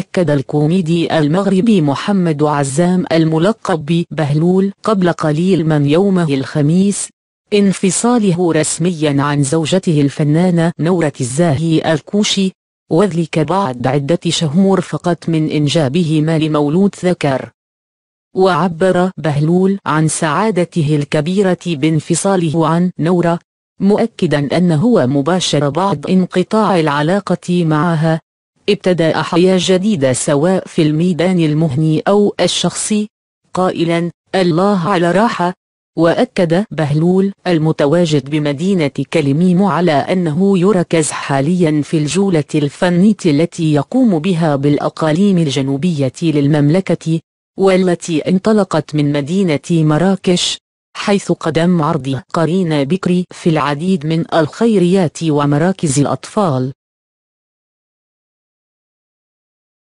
أكد الكوميدي المغربي محمد عزام الملقب ببهلول قبل قليل من يومه الخميس. انفصاله رسميا عن زوجته الفنانة نورة الزاهي الكوشي. وذلك بعد عدة شهور فقط من إنجابهما لمولود ذكر. وعبر بهلول عن سعادته الكبيرة بانفصاله عن نورة مؤكدا أنه مباشر بعد انقطاع العلاقة معها. ابتدأ حياة جديدة سواء في الميدان المهني أو الشخصي. قائلا الله على راحة. وأكد بهلول المتواجد بمدينة كلميم على أنه يركز حاليا في الجولة الفنية التي يقوم بها بالأقاليم الجنوبية للمملكة والتي انطلقت من مدينة مراكش حيث قدم عرض قرين بكري في العديد من الخيريات ومراكز الأطفال.